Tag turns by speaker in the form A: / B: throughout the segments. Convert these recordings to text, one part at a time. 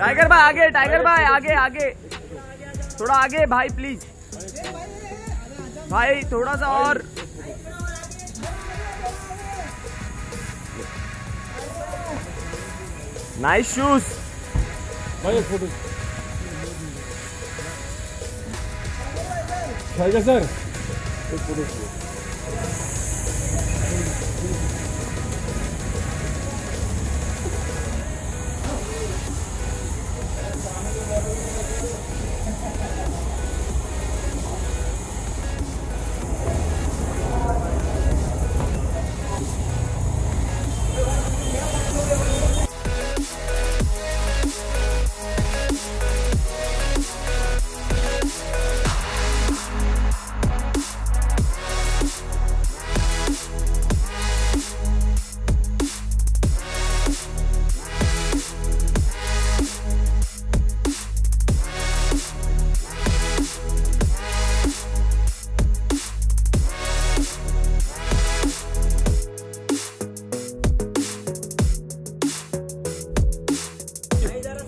A: Tiger भाई आगे tiger भाई आगे आगे। थोड़ा आगे भाई प्लीज़ भाई थोड़ा सा और। नाइस शूज़
B: भाई फ़ोटो टाइगर सर एक फ़ोटो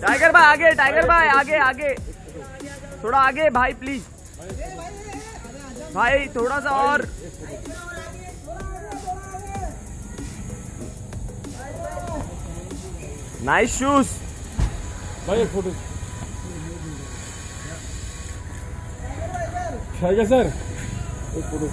A: टाइगर भाई, आगे, टाइगर भाई, आगे आगे। थोड़ा आगे भाई प्लीज़ भाई, थोड़ा सा और। नाइस शूज़
B: भाई फ़ोटो सर एक फ़ोटो